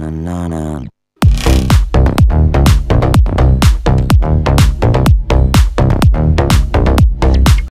na na na na.